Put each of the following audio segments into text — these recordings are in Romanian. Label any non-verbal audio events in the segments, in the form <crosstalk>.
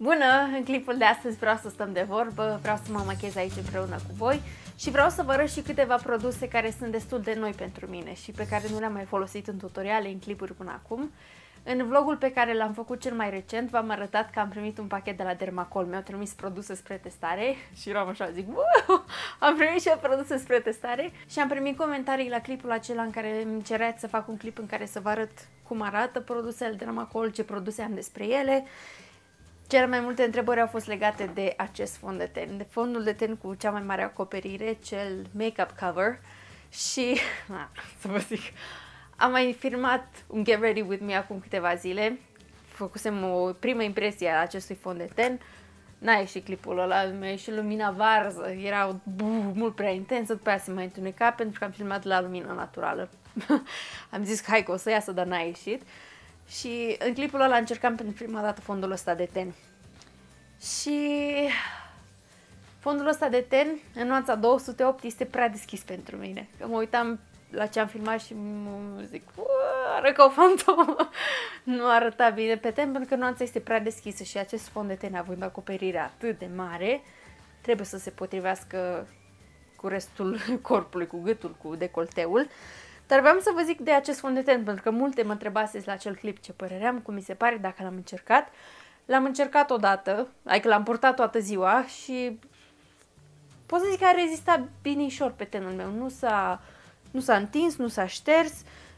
Bună! În clipul de astăzi vreau să stăm de vorbă, vreau să mă machez aici împreună cu voi și vreau să vă arăt și câteva produse care sunt destul de noi pentru mine și pe care nu le-am mai folosit în tutoriale, în clipuri până acum. În vlogul pe care l-am făcut cel mai recent v-am arătat că am primit un pachet de la Dermacol, mi-au trimis produse spre testare <laughs> și eram așa, zic, wow! am primit și eu produse spre testare și am primit comentarii la clipul acela în care îmi cereați să fac un clip în care să vă arăt cum arată produsele Dermacol, ce produse am despre ele cele mai multe întrebări au fost legate de acest fond de ten, de fondul de ten cu cea mai mare acoperire, cel make-up cover și, <laughs> na, să vă zic, am mai filmat un Get Ready With Me acum câteva zile, făcusem o primă impresie a acestui fond de ten, n-a ieșit clipul ăla, mi-a ieșit lumina varză, era buf, mult prea intensă, după aia se mai întuneca pentru că am filmat la lumină naturală. <laughs> am zis că hai că o să iasă, dar n-a ieșit. Și în clipul ăla încercam pentru prima dată fondul ăsta de ten. Și fondul ăsta de ten, în nuanța 208, este prea deschis pentru mine. Că mă uitam la ce am filmat și mă zic, arăt ca o fantomă. <laughs> nu arăta bine pe ten pentru că nuanța este prea deschisă și acest fond de ten, având acoperirea atât de mare, trebuie să se potrivească cu restul <laughs> corpului, cu gâtul, cu decolteul. Dar vreau să vă zic de acest fond de ten, pentru că multe mă întrebaseți la acel clip ce părere am, cum mi se pare, dacă l-am încercat. L-am încercat odată, adică l-am purtat toată ziua și pot să zic că a rezistat binișor pe tenul meu. Nu s-a, nu s-a întins, nu s-a șters,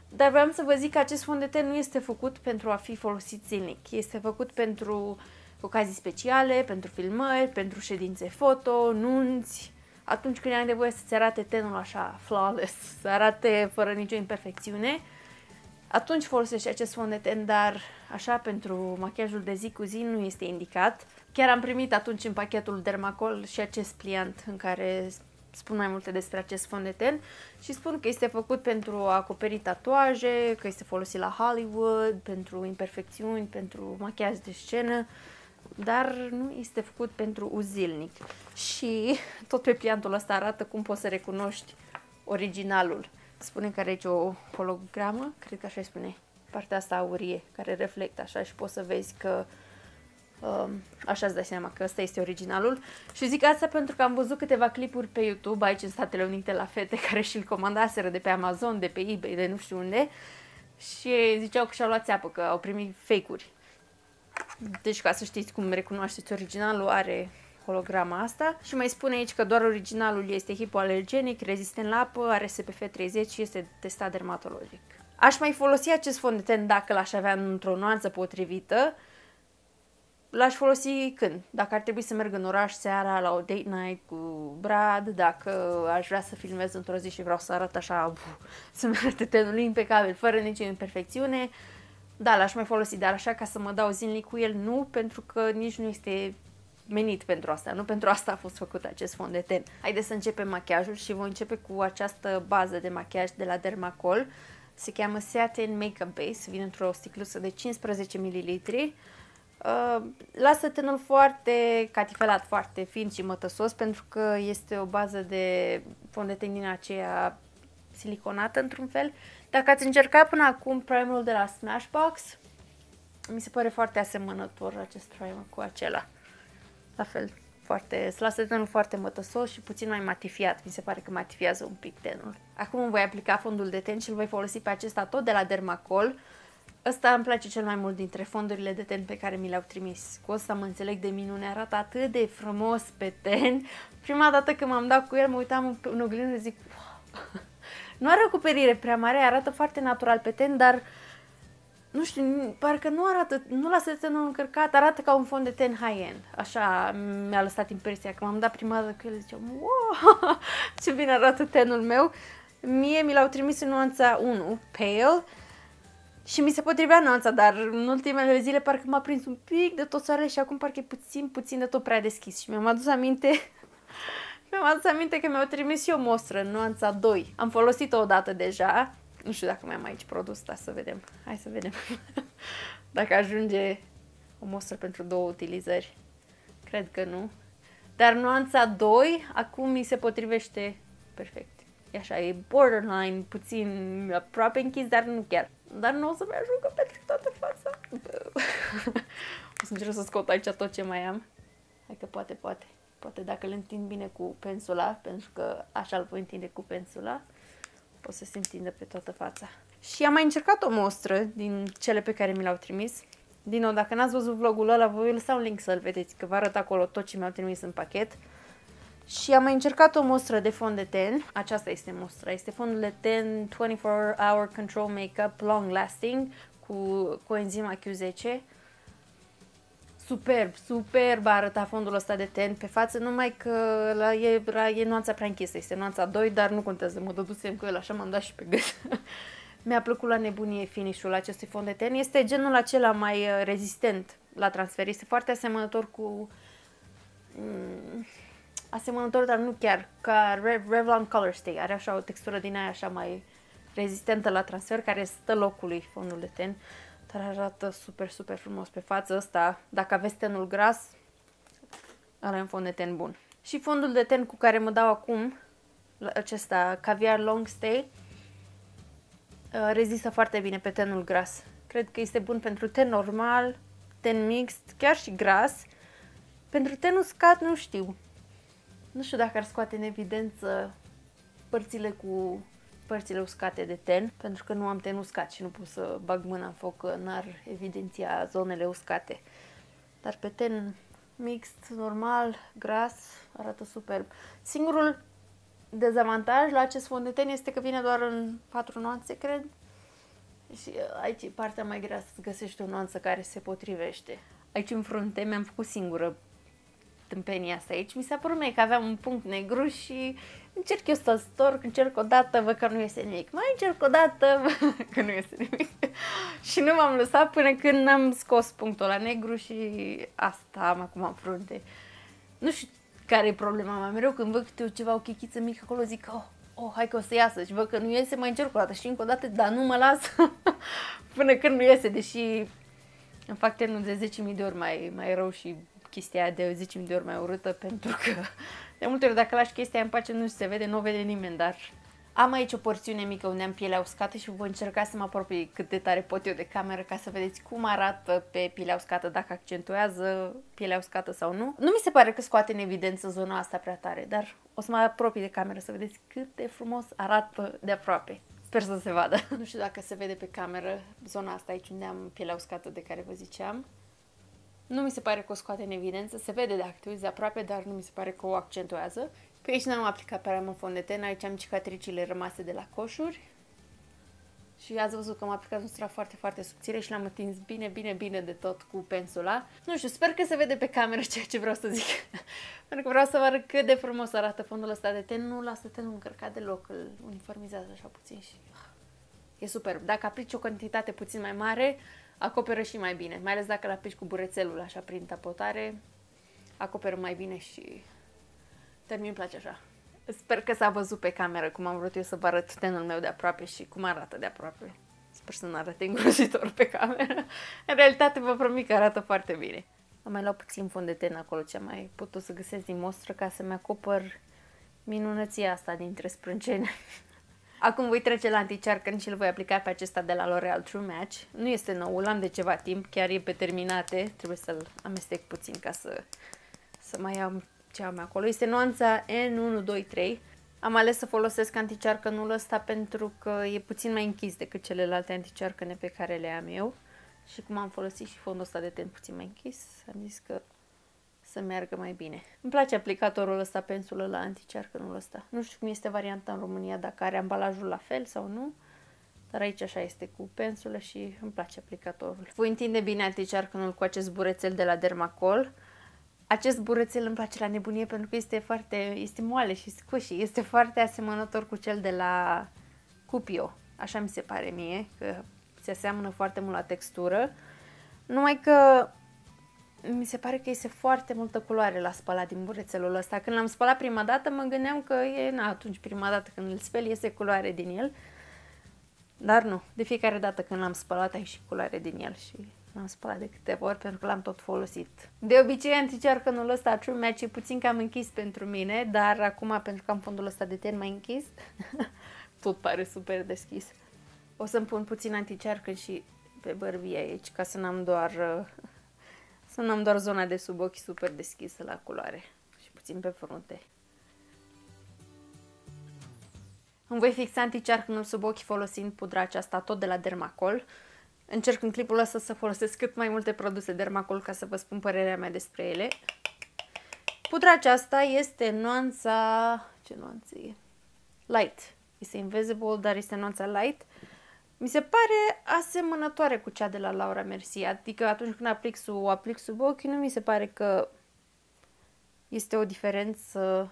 dar vreau să vă zic că acest fond de ten nu este făcut pentru a fi folosit zilnic. Este făcut pentru ocazii speciale, pentru filmări, pentru ședințe foto, nunți, atunci când ai nevoie să-ți arate tenul așa flawless, să arate fără nicio imperfecțiune, atunci folosești acest fond de ten, dar așa pentru machiajul de zi cu zi nu este indicat. Chiar am primit atunci în pachetul Dermacol și acest pliant în care spun mai multe despre acest fond de ten și spun că este făcut pentru a acoperi tatuaje, că este folosit la Hollywood, pentru imperfecțiuni, pentru machiaj de scenă dar nu este făcut pentru uz zilnic. Și <laughs> tot pe pliantul ăsta arată cum poți să recunoști originalul. Spune că are aici o hologramă, cred că așa spune, partea asta aurie, care reflectă așa și poți să vezi că um, așa îți dai seama că ăsta este originalul. Și zic asta pentru că am văzut câteva clipuri pe YouTube aici în Statele Unite la fete <laughs> care și-l comandaseră de pe Amazon, de pe eBay, de nu știu unde. Și ziceau că și-au luat țeapă, că au primit fake-uri. Deci ca să știți cum recunoașteți originalul, are holograma asta și mai spune aici că doar originalul este hipoalergenic, rezistent la apă, are SPF 30 și este testat dermatologic. Aș mai folosi acest fond de ten dacă l-aș avea într-o nuanță potrivită. L-aș folosi când? Dacă ar trebui să merg în oraș seara la o date night cu Brad, dacă aș vrea să filmez într-o zi și vreau să arăt așa, să-mi arate tenul impecabil, fără nicio imperfecțiune, da, l-aș mai folosi, dar așa ca să mă dau zilnic cu el, nu, pentru că nici nu este menit pentru asta, nu pentru asta a fost făcut acest fond de ten. Haideți să începem machiajul și voi începe cu această bază de machiaj de la Dermacol. Se cheamă Satin Makeup Base, vine într-o sticluță de 15 ml. Uh, lasă tenul foarte catifelat, foarte fin și mătăsos pentru că este o bază de fond de ten din aceea siliconată într-un fel dacă ați încercat până acum primerul de la Smashbox, mi se pare foarte asemănător acest primer cu acela. La fel, foarte, se lasă tenul foarte mătăsos și puțin mai matifiat. Mi se pare că matifiază un pic tenul. Acum îmi voi aplica fondul de ten și îl voi folosi pe acesta tot de la Dermacol. Ăsta îmi place cel mai mult dintre fondurile de ten pe care mi le-au trimis. Cu ăsta mă înțeleg de minune, arată atât de frumos pe ten. Prima dată când m-am dat cu el, mă uitam în oglindă și zic, wow, <laughs> nu are acoperire prea mare, arată foarte natural pe ten, dar nu știu, parcă nu arată, nu lasă tenul încărcat, arată ca un fond de ten high-end. Așa mi-a lăsat impresia că m-am dat prima dată cu el, ziceam, wow, <laughs> ce bine arată tenul meu. Mie mi l-au trimis în nuanța 1, pale, și mi se potrivea nuanța, dar în ultimele zile parcă m-a prins un pic de tot soarele și acum parcă e puțin, puțin de tot prea deschis. Și mi-am adus aminte <laughs> mi-am adus aminte că mi-au trimis și o mostră în nuanța 2. Am folosit-o odată deja. Nu știu dacă mai am aici produs, dar să vedem. Hai să vedem. <laughs> dacă ajunge o mostră pentru două utilizări. Cred că nu. Dar nuanța 2 acum mi se potrivește perfect. E așa, e borderline, puțin aproape închis, dar nu chiar. Dar nu o să-mi ajungă pentru toată fața. <laughs> O să încerc să scot aici tot ce mai am. Hai că poate, poate. Poate dacă îl întind bine cu pensula, pentru că așa îl voi întinde cu pensula, o să se întindă pe toată fața. Și am mai încercat o mostră din cele pe care mi le-au trimis. Din nou, dacă n-ați văzut vlogul ăla, voi lăsa un link să-l vedeți, că vă arăt acolo tot ce mi-au trimis în pachet. Și am mai încercat o mostră de fond de ten. Aceasta este mostra. Este fondul de ten 24 Hour Control Makeup Long Lasting cu coenzima Q10. Superb, superb arăta fondul ăsta de ten pe față, numai că la, e, la, e nuanța prea închisă, este nuanța 2, dar nu contează, mă dădusem cu el, așa m-am dat și pe gât. <laughs> Mi-a plăcut la nebunie finish-ul acestui fond de ten. Este genul acela mai uh, rezistent la transfer. Este foarte asemănător cu... Mm, asemănător, dar nu chiar, ca Revlon Color Stay. Are așa o textură din aia așa mai rezistentă la transfer, care stă locului fondul de ten. Dar arată super, super frumos pe față ăsta. Dacă aveți tenul gras, ăla e un fond de ten bun. Și fondul de ten cu care mă dau acum, acesta Caviar Long Stay, uh, rezistă foarte bine pe tenul gras. Cred că este bun pentru ten normal, ten mixt, chiar și gras. Pentru ten uscat nu știu. Nu știu dacă ar scoate în evidență părțile cu părțile uscate de ten, pentru că nu am ten uscat și nu pot să bag mâna în foc, n-ar evidenția zonele uscate. Dar pe ten mixt, normal, gras, arată superb. Singurul dezavantaj la acest fond de ten este că vine doar în patru nuanțe, cred. Și aici e partea mai grea să găsești o nuanță care se potrivește. Aici în frunte mi-am făcut singură tâmpenia asta aici. Mi s-a părut mie că aveam un punct negru și încerc eu să storc, încerc o dată, văd că nu iese nimic. Mai încerc o dată, <laughs> văd că nu iese nimic. și nu m-am lăsat până când n-am scos punctul la negru și asta am acum în frunte. Nu știu care e problema mea. Mereu când văd câte ceva, o chichiță mică acolo, zic, oh, oh, hai că o să iasă. Și văd că nu iese, mai încerc o dată și încă o dată, dar nu mă las <laughs> până când nu iese, deși îmi fac tenul de 10.000 de ori mai, mai rău și chestia de 10.000 de ori mai urâtă <laughs> pentru că de multe ori dacă lași chestia în pace nu se vede, nu o vede nimeni, dar am aici o porțiune mică unde am pielea uscată și voi încerca să mă apropii cât de tare pot eu de cameră ca să vedeți cum arată pe pielea uscată, dacă accentuează pielea uscată sau nu. Nu mi se pare că scoate în evidență zona asta prea tare, dar o să mă apropii de cameră să vedeți cât de frumos arată de aproape. Sper să se vadă. <laughs> Nu știu dacă se vede pe cameră zona asta aici unde am pielea uscată de care vă ziceam. Nu mi se pare că o scoate în evidență, se vede dacă te uiți de aproape, dar nu mi se pare că o accentuează. Pe aici n-am aplicat prea mult fond de ten, aici am cicatricile rămase de la coșuri. Și ați văzut că am aplicat un straf foarte, foarte subțire și l-am atins bine, bine, bine de tot cu pensula. Nu știu, sper că se vede pe cameră ceea ce vreau să zic. <laughs> Pentru că vreau să vă arăt cât de frumos arată fondul ăsta de ten. Nu lasă tenul încărcat deloc, îl uniformizează așa puțin și... Ah, e superb. Dacă aplici o cantitate puțin mai mare, acoperă și mai bine, mai ales dacă îl aplici cu burețelul așa prin tapotare, acoperă mai bine și termin îmi place așa. Sper că s-a văzut pe cameră cum am vrut eu să vă arăt tenul meu de aproape și cum arată de aproape. Sper să nu arate îngrozitor pe cameră. <laughs> În realitate vă promit că arată foarte bine. Am mai luat puțin fond de ten acolo ce am mai putut să găsesc din mostră ca să-mi acopăr minunăția asta dintre sprâncene. <laughs> Acum voi trece la anticearcăn și îl voi aplica pe acesta de la L'Oreal True Match. Nu este nou, l-am de ceva timp, chiar e pe terminate. Trebuie să-l amestec puțin ca să, să mai am ce am acolo. Este nuanța N123. Am ales să folosesc anticearcănul ăsta pentru că e puțin mai închis decât celelalte anticearcăne pe care le am eu. Și cum am folosit și fondul ăsta de ten puțin mai închis, am zis că să meargă mai bine. Îmi place aplicatorul ăsta, pensulă la anticearcănul ăsta. Nu știu cum este varianta în România, dacă are ambalajul la fel sau nu, dar aici așa este cu pensulă și îmi place aplicatorul. Voi întinde bine anticearcănul cu acest burețel de la Dermacol. Acest burețel îmi place la nebunie pentru că este foarte, este moale și squishy, este foarte asemănător cu cel de la Cupio. Așa mi se pare mie, că se aseamănă foarte mult la textură. Numai că mi se pare că este foarte multă culoare la spălat din burețelul ăsta. Când l-am spălat prima dată, mă gândeam că e, na, atunci prima dată când îl speli, iese culoare din el. Dar nu, de fiecare dată când l-am spălat, ai și culoare din el și l-am spălat de câteva ori pentru că l-am tot folosit. De obicei, anticearcănul ăsta True Match e puțin cam închis pentru mine, dar acum, pentru că am fondul ăsta de ten mai închis, <laughs> tot pare super deschis. O să-mi pun puțin anticearcăn și pe bărbie aici, ca să n-am doar uh, Să nu am doar zona de sub ochi super deschisă la culoare și puțin pe frunte. Îmi voi fixa anticearcănul sub ochi folosind pudra aceasta tot de la Dermacol. Încerc în clipul ăsta să folosesc cât mai multe produse Dermacol ca să vă spun părerea mea despre ele. Pudra aceasta este nuanța... ce nuanță e? Light. Este invisible, dar este nuanța light. Mi se pare asemănătoare cu cea de la Laura Mercier. Adică atunci când aplic sub, aplic sub ochi, nu mi se pare că este o diferență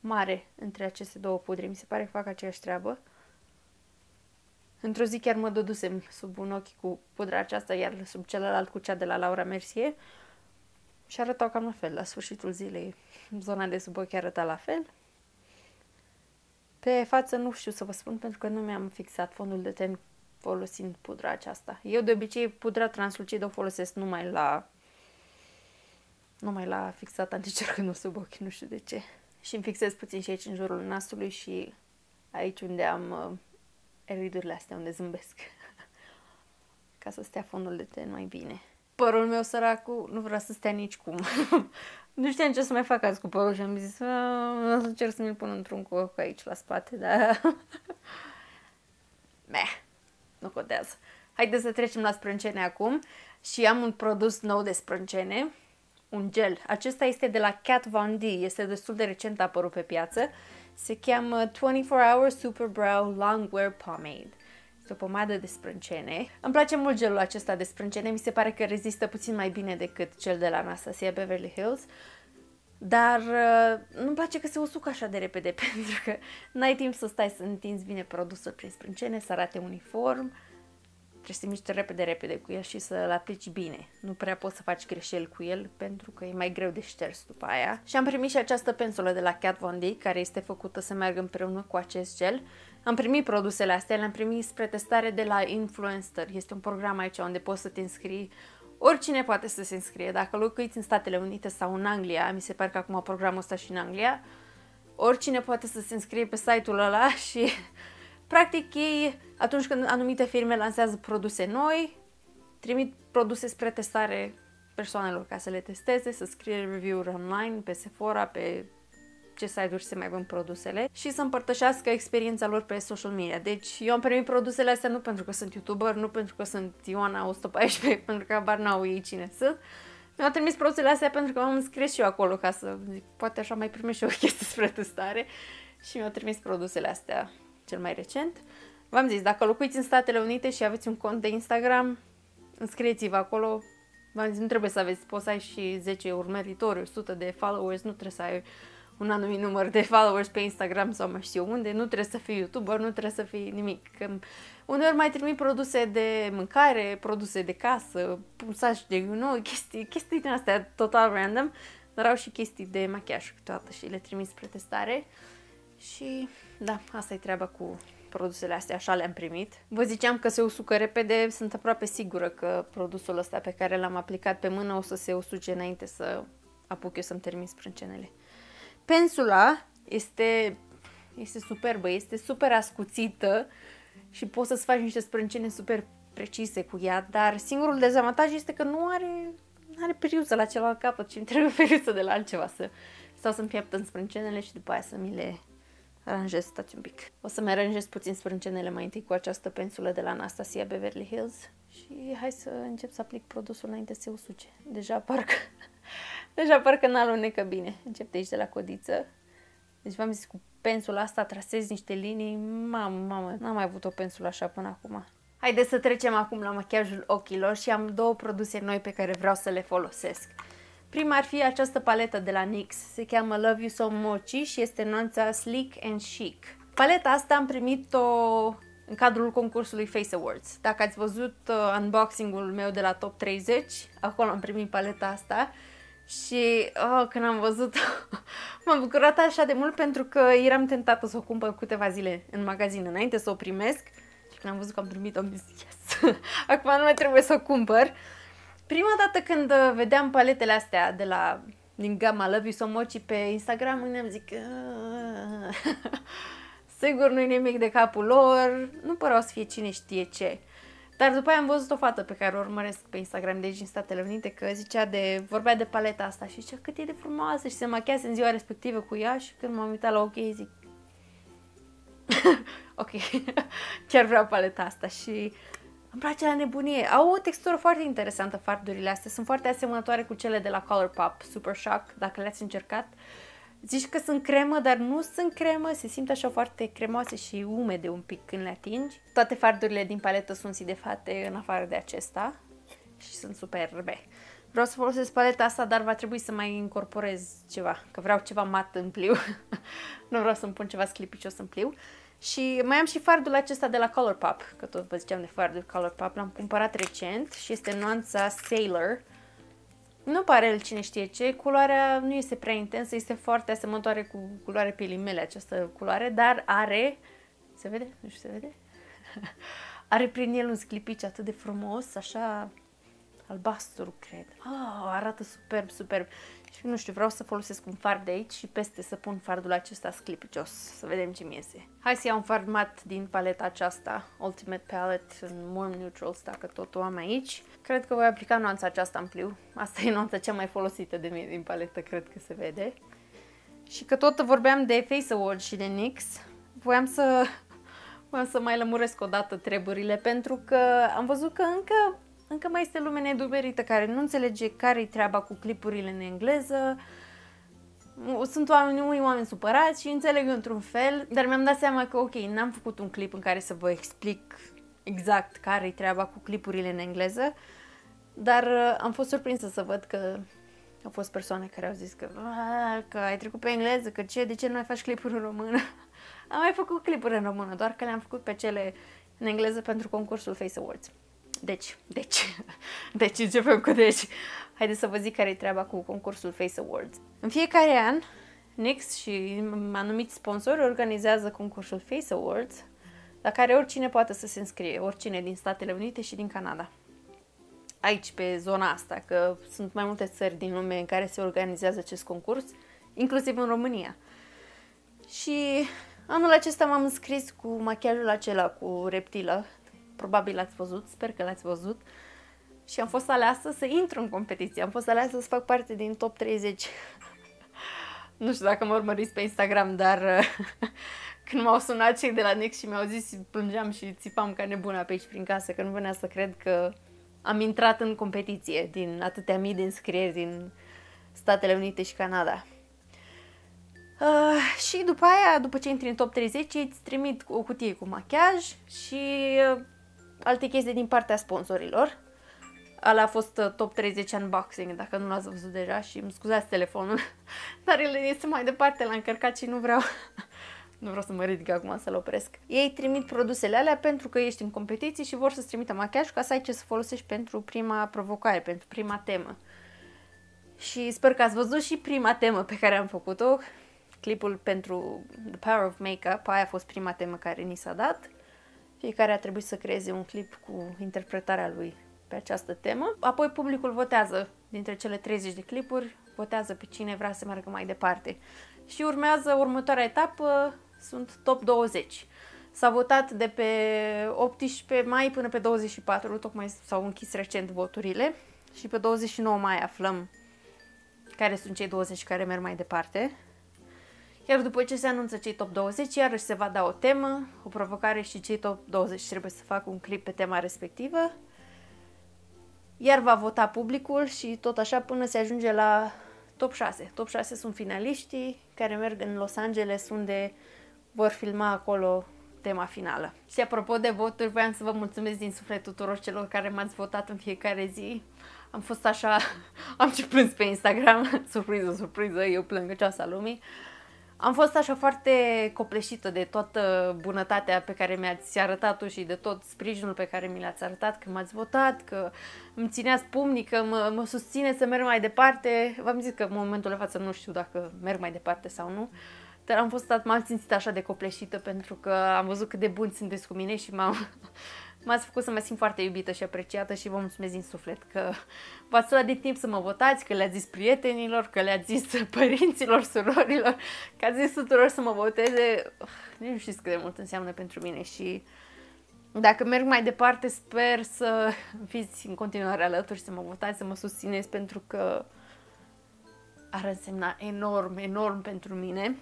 mare între aceste două pudre. Mi se pare că fac aceeași treabă. Într-o zi chiar mă dădusem sub un ochi cu pudra aceasta, iar sub celălalt cu cea de la Laura Mercier. Și arătau cam la fel. La sfârșitul zilei, zona de sub ochi arăta la fel. Pe față nu știu să vă spun pentru că nu mi-am fixat fondul de ten folosind pudra aceasta. Eu de obicei pudra translucidă o folosesc numai la numai la fixat anticercănul sub ochi, nu știu de ce. Și îmi fixez puțin și aici în jurul nasului și aici unde am uh, eridurile astea, unde zâmbesc. <laughs> Ca să stea fondul de ten mai bine. Părul meu săracu nu vrea să stea nici cum. <laughs> nu știam ce să mai fac azi cu părul și am zis o să încerc să mi-l pun într-un coc aici la spate, dar... <laughs> Meh, nu contează. Haideți să trecem la sprâncene acum și am un produs nou de sprâncene un gel. Acesta este de la Kat Von D, este destul de recent apărut pe piață. Se cheamă 24 Hour Super Brow Long Wear Pomade. Este o pomadă de sprâncene. Îmi place mult gelul acesta de sprâncene, mi se pare că rezistă puțin mai bine decât cel de la Anastasia Beverly Hills. Dar uh, nu-mi place că se usucă așa de repede, <laughs> pentru că n-ai timp să stai să întinzi bine produsul prin sprâncene, să arate uniform. Uh, Trebuie să te miști repede, repede cu el și să-l aplici bine. Nu prea poți să faci greșeli cu el pentru că e mai greu de șters după aia. Și am primit și această pensulă de la Kat Von D, care este făcută să meargă împreună cu acest gel. Am primit produsele astea, le-am primit spre testare de la Influencer. Este un program aici unde poți să te înscrii Oricine poate să se înscrie. Dacă locuiți în Statele Unite sau în Anglia, mi se pare că acum programul ăsta și în Anglia, oricine poate să se înscrie pe site-ul ăla <laughs> și Practic, ei, atunci când anumite firme lansează produse noi, trimit produse spre testare persoanelor ca să le testeze, să scrie review-uri online pe Sephora, pe ce site-uri se mai vând produsele și să împărtășească experiența lor pe social media. Deci eu am primit produsele astea nu pentru că sunt youtuber, nu pentru că sunt Ioana 114, <laughs> pentru că abar n-au ei cine sunt. Mi-au trimis produsele astea pentru că m-am înscris și eu acolo ca să zic, poate așa mai primești și o chestie spre testare și mi-au trimis produsele astea cel mai recent. V-am zis, dacă locuiți în Statele Unite și aveți un cont de Instagram, înscrieți-vă acolo. V-am zis, nu trebuie să aveți, poți să ai și 10 urmăritori, 100 de followers, nu trebuie să ai un anumit număr de followers pe Instagram sau mai știu unde, nu trebuie să fii YouTuber, nu trebuie să fii nimic. Că uneori mai trimit produse de mâncare, produse de casă, pulsaj de you know, chestii, chestii din astea total random, dar au și chestii de machiaj câteodată și le trimis spre testare. Și da, asta e treaba cu produsele astea, așa le-am primit. Vă ziceam că se usucă repede, sunt aproape sigură că produsul ăsta pe care l-am aplicat pe mână o să se usuce înainte să apuc eu să-mi termin sprâncenele. Pensula este, este superbă, este super ascuțită și poți să-ți faci niște sprâncene super precise cu ea, dar singurul dezavantaj este că nu are, nu are periuță la celălalt capăt, ci îmi trebuie <laughs> periuță de la altceva să stau să-mi pieptă în sprâncenele și după aia să mi le aranjez, stați un pic. O să-mi aranjez puțin sprâncenele mai întâi cu această pensulă de la Anastasia Beverly Hills și hai să încep să aplic produsul înainte să se usuce. Deja parcă, <laughs> deja parcă n-alunecă bine. Încep de aici de la codiță. Deci v-am zis, cu pensula asta trasez niște linii. Mamă, mamă, n-am mai avut o pensulă așa până acum. Haideți să trecem acum la machiajul ochilor și am două produse noi pe care vreau să le folosesc. Prima ar fi această paletă de la NYX, se cheamă Love You So Mochi și este nuanța Sleek and Chic. Paleta asta am primit-o în cadrul concursului Face Awards. Dacă ați văzut uh, unboxing-ul meu de la Top 30, acolo am primit paleta asta și oh, când am văzut <laughs> m-am bucurat așa de mult pentru că eram tentată să o cumpăr câteva zile în magazin înainte să o primesc și când am văzut că am primit-o am zis yes, <laughs> acum nu mai trebuie să o cumpăr. Prima dată când uh, vedeam paletele astea de la din gama Love You So Much pe Instagram, îmi zic <laughs> sigur nu-i nimic de capul lor, nu păreau să fie cine știe ce. Dar după aia am văzut o fată pe care o urmăresc pe Instagram de aici din Statele Unite că zicea de, vorbea de paleta asta și zicea cât e de frumoasă și se machează în ziua respectivă cu ea și când m-am uitat la ochii zic <laughs> ok, <laughs> chiar vreau paleta asta și îmi place la nebunie. Au o textură foarte interesantă fardurile astea, sunt foarte asemănătoare cu cele de la Colourpop Super Shock, dacă le-ați încercat. Zici că sunt cremă, dar nu sunt cremă, se simt așa foarte cremoase și umede un pic când le atingi. Toate fardurile din paletă sunt sidefate în afară de acesta și sunt superbe. Vreau să folosesc paleta asta, dar va trebui să mai incorporez ceva, că vreau ceva mat în pliu. <laughs> nu vreau să-mi pun ceva sclipicios în pliu. Și mai am și fardul acesta de la Colourpop, că tot vă ziceam de fardul Colourpop, l-am cumpărat recent și este nuanța Sailor. Nu pare el cine știe ce, culoarea nu este prea intensă, este foarte asemănătoare cu culoarea pielii mele această culoare, dar are, se vede? Nu știu, se vede? <laughs> are prin el un sclipici atât de frumos, așa albastru, cred. Oh, arată superb, superb. Și nu știu, vreau să folosesc un fard de aici și peste să pun fardul acesta sclipicios, să vedem ce mi iese. Hai să iau un fard mat din paleta aceasta, Ultimate Palette în Warm Neutrals, dacă tot o am aici. Cred că voi aplica nuanța aceasta în pliu. Asta e nuanța cea mai folosită de mine din paletă, cred că se vede. Și că tot vorbeam de Face Awards și de NYX, voiam să, voiam să mai lămuresc o dată treburile, pentru că am văzut că încă încă mai este lume nedumerită care nu înțelege care-i treaba cu clipurile în engleză. Sunt oameni, unii oameni supărați și înțeleg într-un fel, dar mi-am dat seama că, ok, n-am făcut un clip în care să vă explic exact care-i treaba cu clipurile în engleză, dar uh, am fost surprinsă să văd că au fost persoane care au zis că, că ai trecut pe engleză, că ce, de ce nu mai faci clipuri în română? <laughs> Am mai făcut clipuri în română, doar că le-am făcut pe cele în engleză pentru concursul Face Awards. Deci, deci, <laughs> deci începem cu deci. Haideți să vă zic care e treaba cu concursul Face Awards. În fiecare an, NYX și anumiți sponsori organizează concursul Face Awards, la care oricine poate să se înscrie, oricine din Statele Unite și din Canada. Aici, pe zona asta, că sunt mai multe țări din lume în care se organizează acest concurs, inclusiv în România. Și anul acesta m-am înscris cu machiajul acela cu reptilă, probabil l-ați văzut, sper că l-ați văzut. Și am fost aleasă să intru în competiție, am fost aleasă să fac parte din top 30. <laughs> nu știu dacă mă urmăriți pe Instagram, dar <laughs> când m-au sunat cei de la Next și mi-au zis, plângeam și țipam ca nebuna pe aici prin casă, că nu venea să cred că am intrat în competiție din atâtea mii de înscrieri din Statele Unite și Canada. Uh, și după aia, după ce intri în top 30, îți trimit o cutie cu machiaj și uh, alte chestii din partea sponsorilor. Ala a fost uh, top 30 unboxing, dacă nu l-ați văzut deja și îmi scuzați telefonul, <laughs> dar el este mai departe, l-a încărcat și nu vreau, <laughs> nu vreau să mă ridic acum să-l opresc. Ei trimit produsele alea pentru că ești în competiție și vor să-ți trimită machiaj ca să ai ce să folosești pentru prima provocare, pentru prima temă. Și sper că ați văzut și prima temă pe care am făcut-o, clipul pentru The Power of Makeup, aia a fost prima temă care ni s-a dat. Fiecare a trebuit să creeze un clip cu interpretarea lui pe această temă. Apoi publicul votează dintre cele 30 de clipuri, votează pe cine vrea să meargă mai departe. Și urmează următoarea etapă, sunt top 20. S-a votat de pe 18 mai până pe 24, tocmai s-au închis recent voturile și pe 29 mai aflăm care sunt cei 20 care merg mai departe. Iar după ce se anunță cei top 20, iarăși se va da o temă, o provocare și cei top 20 trebuie să facă un clip pe tema respectivă. Iar va vota publicul și tot așa până se ajunge la top 6. Top 6 sunt finaliștii care merg în Los Angeles unde vor filma acolo tema finală. Și apropo de voturi, voiam să vă mulțumesc din suflet tuturor celor care m-ați votat în fiecare zi. Am fost așa, <laughs> am și plâns pe Instagram, <laughs> surpriză, surpriză, eu plâng ceasa lumii. Am fost așa foarte copleșită de toată bunătatea pe care mi-ați arătat-o și de tot sprijinul pe care mi l-ați arătat, că m-ați votat, că îmi țineați pumnii, că mă, mă susține să merg mai departe. V-am zis că în momentul de față nu știu dacă merg mai departe sau nu, dar am fost m-am simțit așa de copleșită pentru că am văzut cât de buni sunteți cu mine și m-am, m-ați făcut să mă simt foarte iubită și apreciată și vă mulțumesc din suflet că v-ați luat de timp să mă votați, că le-ați zis prietenilor, că le-ați zis <laughs> părinților, surorilor, că ați zis tuturor să mă voteze. Nu știți cât de mult înseamnă pentru mine și Dacă merg mai departe, sper să fiți în continuare alături, să mă votați, să mă susțineți, pentru că ar însemna enorm, enorm pentru mine.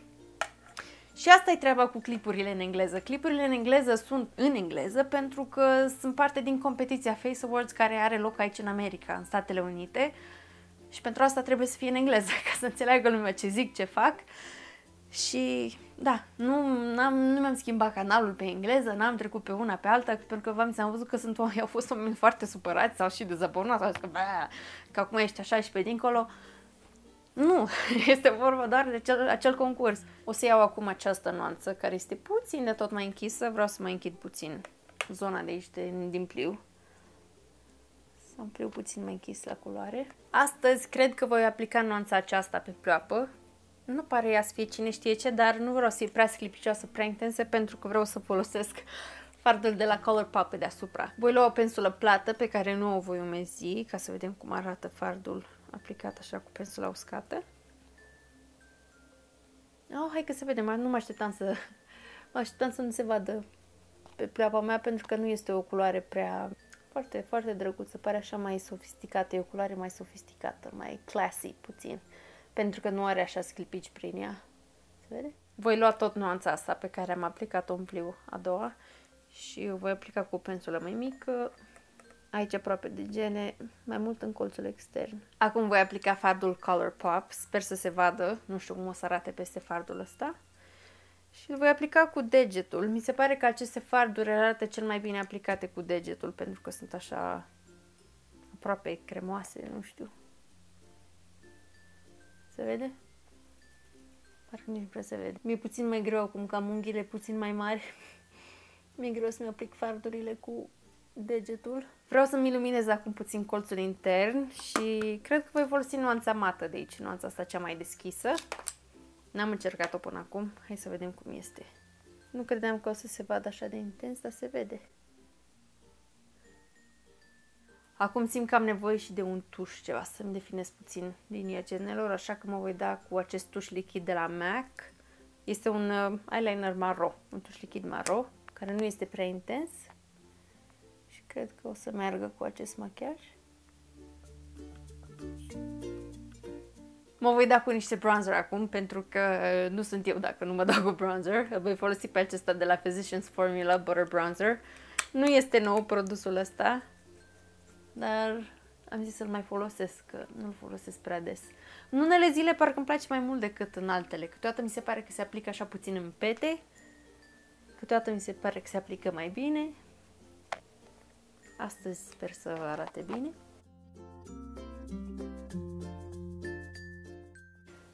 Și asta e treaba cu clipurile în engleză. Clipurile în engleză sunt în engleză pentru că sunt parte din competiția Face Awards care are loc aici în America, în Statele Unite. Și pentru asta trebuie să fie în engleză, <laughs> ca să înțeleagă lumea ce zic, ce fac. Și da, nu, am nu mi-am schimbat canalul pe engleză, n-am trecut pe una pe alta, pentru că v-am am văzut că sunt oameni, au fost oameni foarte supărați sau și dezabonați, au zis că, că acum ești așa și pe dincolo. Nu, <laughs> este vorba doar de acel, acel concurs. O să iau acum această nuanță care este puțin de tot mai închisă, vreau să mai închid puțin zona de aici de, din pliu. Să am pliu puțin mai închis la culoare. Astăzi cred că voi aplica nuanța aceasta pe ploapă. Nu pare ea să fie cine știe ce, dar nu vreau să fie prea sclipicioasă, prea intense, pentru că vreau să folosesc fardul de la Color Pop pe deasupra. Voi lua o pensulă plată pe care nu o voi umezi, ca să vedem cum arată fardul aplicat așa cu pensula uscată. Oh, hai că să vedem, nu mă așteptam să, <laughs> mă așteptam să nu se vadă pe pleoapa mea pentru că nu este o culoare prea foarte, foarte drăguță, pare așa mai sofisticată, e o culoare mai sofisticată, mai classy puțin, pentru că nu are așa sclipici prin ea. Se vede? Voi lua tot nuanța asta pe care am aplicat-o în pliu a doua și o voi aplica cu o pensulă mai mică aici aproape de gene, mai mult în colțul extern. Acum voi aplica fardul Color Pop, sper să se vadă, nu știu cum o să arate peste fardul ăsta. Și îl voi aplica cu degetul. Mi se pare că aceste farduri arată cel mai bine aplicate cu degetul, pentru că sunt așa aproape cremoase, nu știu. Se vede? Parcă nici nu prea se vede. Mi-e puțin mai greu acum, că am unghiile puțin mai mari. <laughs> Mi-e greu să-mi aplic fardurile cu degetul. Vreau să-mi iluminez acum puțin colțul intern și cred că voi folosi nuanța mată de aici, nuanța asta cea mai deschisă. N-am încercat-o până acum, hai să vedem cum este. Nu credeam că o să se vadă așa de intens, dar se vede. Acum simt că am nevoie și de un tuș ceva, să-mi definez puțin linia genelor, așa că mă voi da cu acest tuș lichid de la MAC. Este un uh, eyeliner maro, un tuș lichid maro, care nu este prea intens. Cred că o să meargă cu acest machiaj. Mă voi da cu niște bronzer acum, pentru că uh, nu sunt eu dacă nu mă dau cu bronzer. Îl voi folosi pe acesta de la Physicians Formula Butter Bronzer. Nu este nou produsul ăsta, dar am zis să-l mai folosesc, că nu-l folosesc prea des. În unele zile parcă îmi place mai mult decât în altele. Câteodată mi se pare că se aplică așa puțin în pete, câteodată mi se pare că se aplică mai bine, Astăzi sper să arate bine.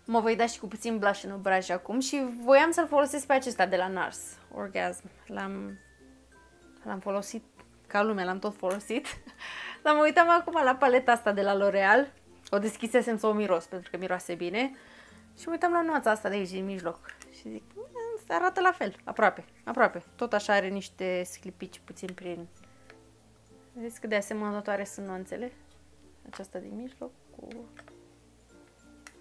Mă voi da și cu puțin blush în obraj acum și voiam să-l folosesc pe acesta de la NARS, Orgasm. L-am, l-am folosit ca lumea, l-am tot folosit. <laughs> Dar mă uitam acum la paleta asta de la L'Oreal. O deschisesem să o miros, pentru că miroase bine. Și mă uitam la nuanța asta de aici, din mijloc. Și zic, mm, se arată la fel, aproape, aproape. Tot așa are niște sclipici puțin prin Vedeți că de asemănătoare sunt nuanțele? Aceasta din mijloc cu...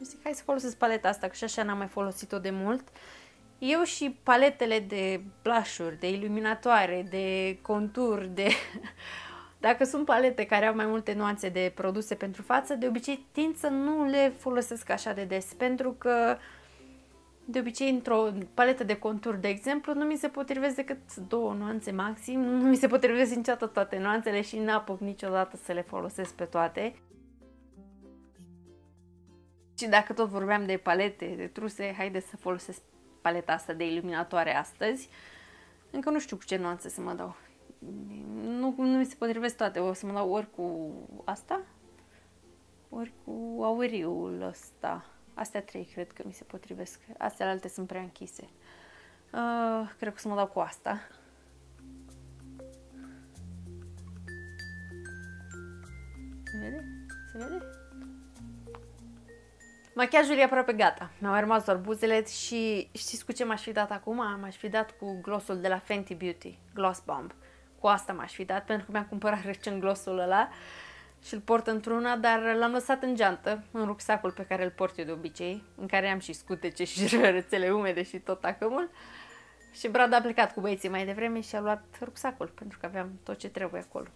Zic, hai să folosesc paleta asta, că și așa n-am mai folosit-o de mult. Eu și paletele de blush de iluminatoare, de contur, de... <laughs> Dacă sunt palete care au mai multe nuanțe de produse pentru față, de obicei tind să nu le folosesc așa de des, pentru că uh, de obicei, într-o paletă de contur, de exemplu, nu mi se potrivesc decât două nuanțe maxim, <laughs> nu mi se potrivesc niciodată toate nuanțele și n-apuc niciodată să le folosesc pe toate. Și dacă tot vorbeam de palete, de truse, haide să folosesc paleta asta de iluminatoare astăzi. Încă nu știu cu ce nuanțe să mă dau. Nu, nu mi se potrivesc toate. O să mă dau ori cu asta, ori cu auriul ăsta. Astea trei cred că mi se potrivesc. Astea alte sunt prea închise. Uh, cred că să mă dau cu asta. Se vede? Se vede? Machiajul e aproape gata. Mi-au rămas doar buzele și știți cu ce m-aș fi dat acum? M-aș fi dat cu glossul de la Fenty Beauty, Gloss Bomb. Cu asta m-aș fi dat pentru că mi-am cumpărat recent glossul ăla. Uh, și îl port într-una, dar l-am lăsat în geantă, în rucsacul pe care îl port eu de obicei, în care am și scutece și <laughs> rețele umede și tot acămul. Și Brad a plecat cu băieții mai devreme și a luat rucsacul, pentru că aveam tot ce trebuie acolo.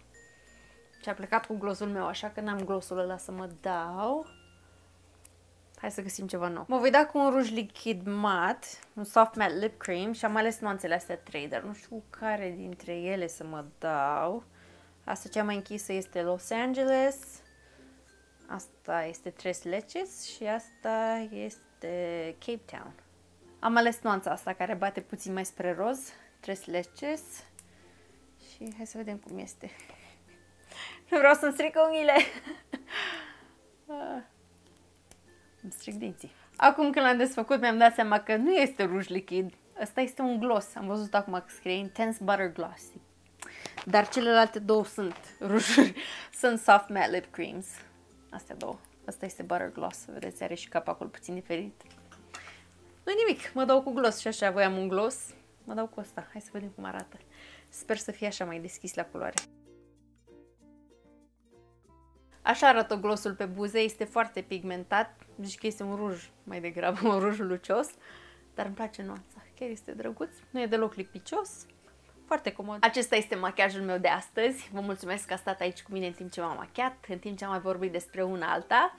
Și a plecat cu glosul meu, așa că n-am glosul ăla să mă dau. Hai să găsim ceva nou. Mă voi da cu un ruj lichid mat, un soft matte lip cream și am ales nuanțele astea trei, dar nu știu care dintre ele să mă dau. Asta cea mai închisă este Los Angeles, asta este Tres Leches și asta este Cape Town. Am ales nuanța asta care bate puțin mai spre roz, Tres Leches și hai să vedem cum este. <laughs> Nu vreau să-mi stric unghiile. Ah. Îmi stric dinții. Acum când l-am desfăcut mi-am dat seama că nu este ruj lichid. Ăsta este un gloss. Am văzut acum că scrie Intense Butter Gloss. Dar celelalte două sunt rujuri. <laughs> sunt Soft Matte Lip Creams. Astea două. Asta este Butter Gloss. Vedeți, are și capacul puțin diferit. nu nimic. Mă dau cu gloss și așa. Voiam un gloss. Mă dau cu asta. Hai să vedem cum arată. Sper să fie așa mai deschis la culoare. Așa arată glosul pe buze, este foarte pigmentat, zici că este un ruj mai degrabă, <laughs> un ruj lucios, dar îmi place nuanța, chiar este drăguț, nu e deloc lipicios, foarte comod. Acesta este machiajul meu de astăzi, vă mulțumesc că a stat aici cu mine în timp ce m-am machiat, în timp ce am mai vorbit despre una alta.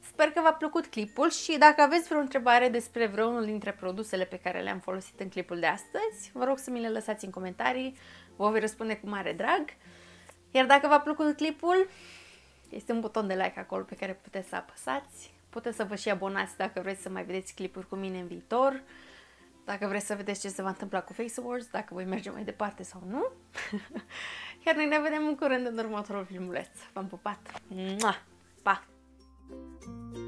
Sper că v-a plăcut clipul și dacă aveți vreo întrebare despre vreunul dintre produsele pe care le-am folosit în clipul de astăzi, vă rog să mi le lăsați în comentarii, vă voi răspunde cu mare drag. Iar dacă v-a plăcut clipul, este un buton de like acolo pe care puteți să apăsați. Puteți să vă și abonați dacă vreți să mai vedeți clipuri cu mine în viitor. Dacă vreți să vedeți ce se va întâmpla cu Face Awards, dacă voi merge mai departe sau nu. <laughs> chiar noi ne vedem în curând în următorul filmuleț. V-am pupat! Mua! Pa! thank you